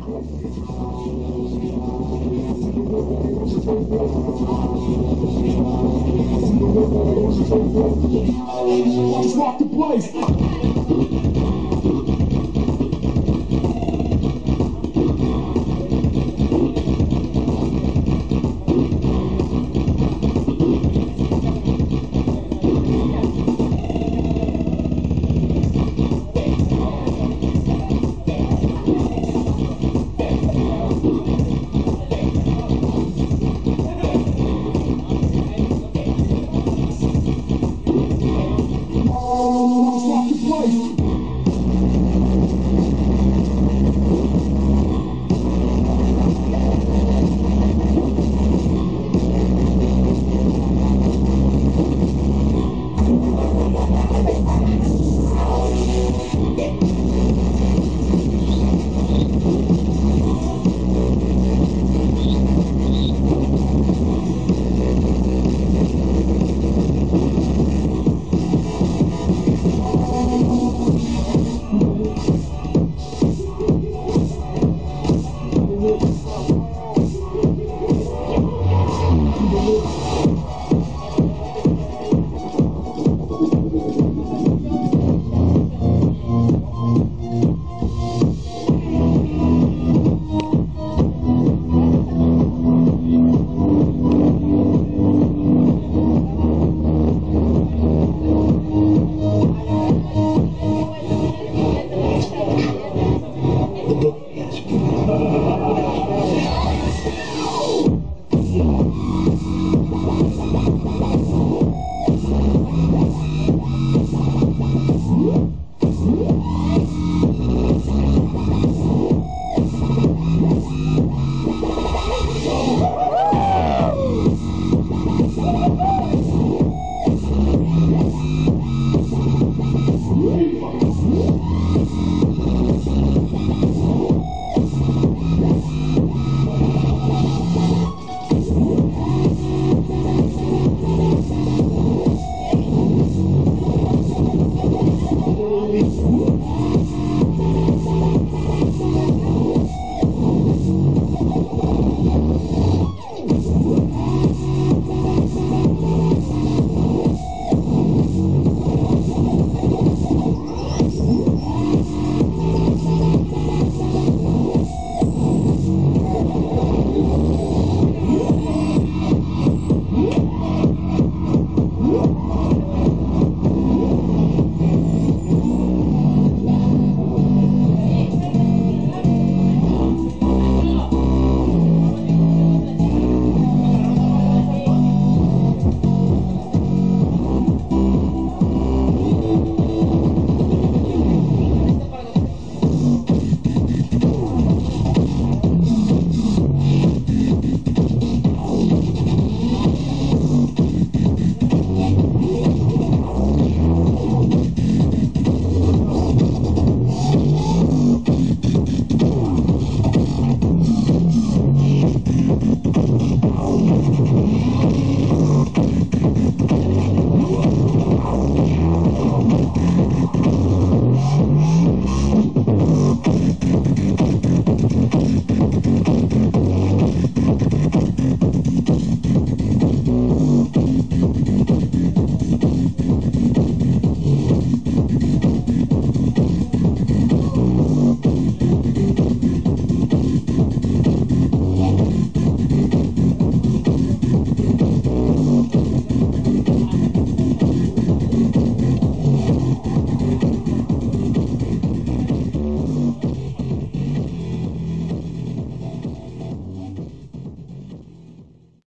Let's rock the place.